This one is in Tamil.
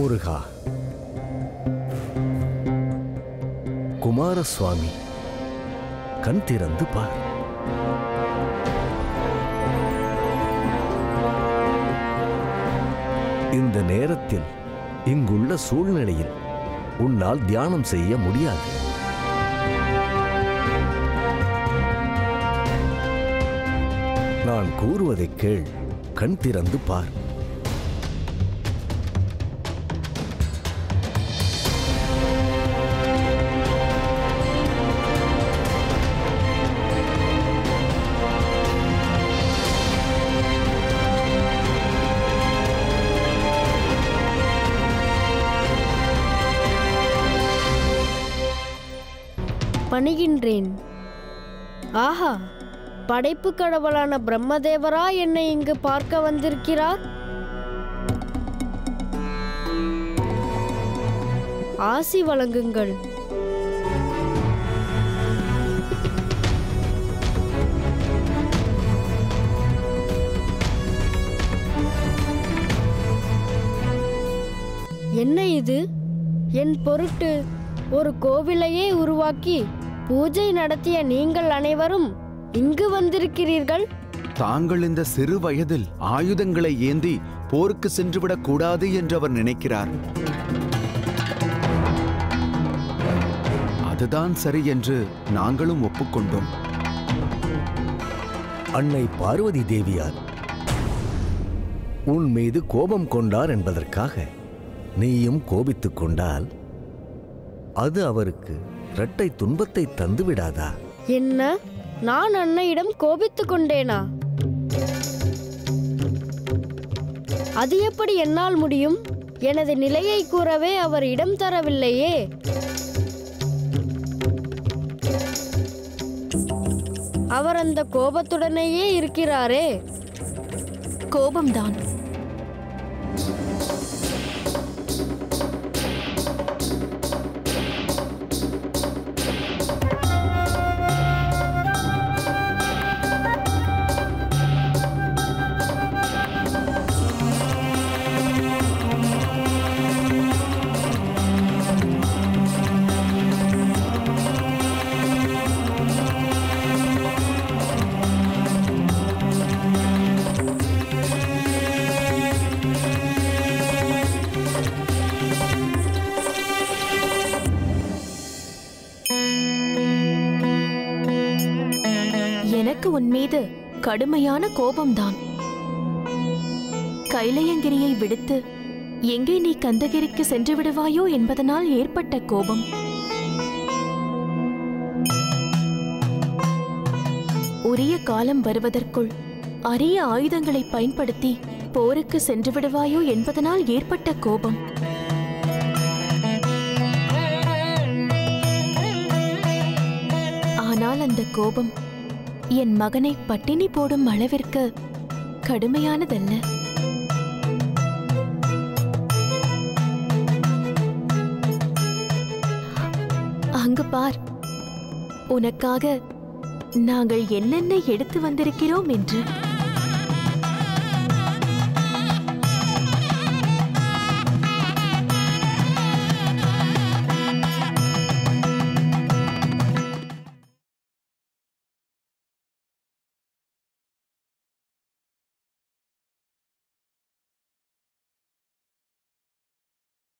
முருகா. குமாரசுவாமி கண் திறந்து பார். இந்த நேரத்தில் இங்குள்ள சூழ்நிலையில் உன்னால் தியானம் செய்ய முடியாது. நான் கூறுவதைக் கேள் கண் திறந்து பார். பணிகின்றேன் ஆஹா படைப்பு கடவுளான பிரம்மதேவரா என்னை இங்கு பார்க்க வந்திருக்கிறார்? ஆசி வழங்குங்கள். என்ன இது? என் பொருட்டு ஒரு கோவிலையே உருவாக்கி பூஜை நடத்திய நீங்கள் அனைவரும் இங்கு வந்திருக்கிறீர்கள். தாங்கள் இந்த சிறு வயதில் ஆயுதங்களை ஏந்தி போருக்கு சென்றுவிடக் கூடாது என்று அவர் நினைக்கிறார். அதுதான் சரி என்று நாங்களும் ஒப்புக்கொண்டோம். அன்னை பார்வதி தேவியார் உன் மீது கோபம் கொண்டார் என்பதற்காக நீயும் கோபித்துக் கொண்டால் அது அவருக்கு இரட்டை துன்பத்தை தந்து விடாதா? என்ன? நான் அன்னையிடம் கோபித்துக் கொண்டேனா? அது எப்படி என்னால் முடியும்? எனது நிலையை கூறவே அவர் இடம் தரவில்லையே. அவர் அந்த கோபத்துடனேயே இருக்கிறாரே. கோபம்தான். எனக்கு உன் மீது கடுமையான கோபம்தான். கைலையங்கிரியை விடுத்து எங்கே நீ கந்தகிரிக்கு சென்று விடுவாயோ என்பதனால் ஏற்பட்ட கோபம். உரிய காலம் வருவதற்குள் அரிய ஆயுதங்களை பயன்படுத்தி போருக்கு சென்று விடுவாயோ என்பதனால் ஏற்பட்ட கோபம். ஆனால் அந்த கோபம் என் மகனை பட்டினி போடும் அளவிற்கு கடுமையானதல்ல. அங்கு பார் உனக்காக நாங்கள் என்னென்ன எடுத்து வந்திருக்கிறோம் என்று.